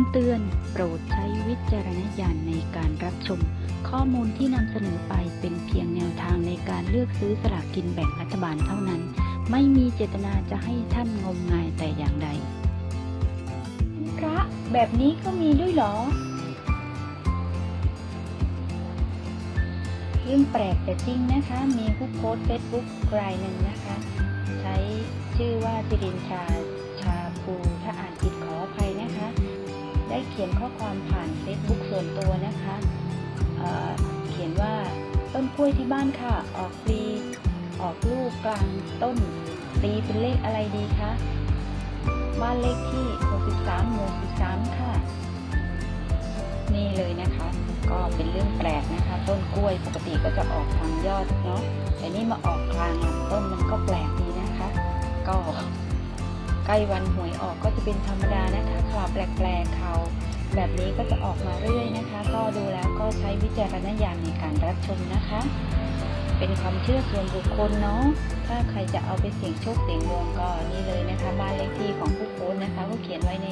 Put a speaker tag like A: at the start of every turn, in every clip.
A: ำเตือน โปรดใช้วิจารณญาณในการรับชม ข้อมูลที่นำเสนอไปเป็นเพียงแนวทางในการเลือกซื้อสลากกินแบ่งรัฐบาลเท่านั้น ไม่มีเจตนาจะให้ท่านงมงายแต่อย่างใด พระแบบนี้ก็มีด้วยเหรอ เรื่องแปลกแต่จริงนะคะ มีผู้โพสเฟซบุ๊กรายหนึ่งนะคะ ใช้ชื่อว่าจิรินชาชา เขียนข้อความผ่านเฟซบุ๊กส่วนตัวนะคะเเขียนว่าต้นกล้วยที่บ้านค่ะ ออกปลีออกลูกกลางต้นตีเป็นเลขอะไรดีคะบ้านเลขที่ 63หมู่13 ค่ะ นี่เลยนะคะ ก็เป็นเรื่องแปลกนะคะ ต้นกล้วยปกติก็จะออกทางยอดเนาะแต่นี่มาออกกลางลำต้นมันก็แปลกดีนะคะ ก็ใกล้วันหวยออกก็จะเป็นธรรมดานะคะข่าวแปลกๆข่าว แบบนี้ก็จะออกมาเรื่อยนะคะ ก็ดูแล้วก็ใช้วิจารณญาณในการรับชมนะคะ เป็นความเชื่อส่วนบุคคลเนาะถ้าใครจะเอาไปเสี่ยงโชคเสี่ยงดวงก็นี่เลยนะคะบ้านเลขที่ของผู้โพสนะคะก็เขียนไว้ใน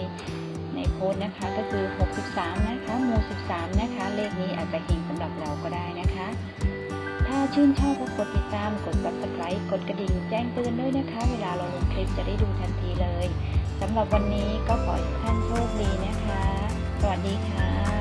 A: ในโพสนะคะ ก็คือ 63 นะคะหมู่13 นะคะ เลขนี้อาจจะเฮงสำหรับเราก็ได้นะคะ ถ้าชื่นชอบก็กดติดตามกด subscribe กดกระดิ่งแจ้งเตือนด้วยนะคะ เวลาเราลงคลิปจะได้ดูทันทีเลยสำหรับวันนี้ก็ขอให้ทุกท่านโชคดีนะคะ สวัสดีค่ะ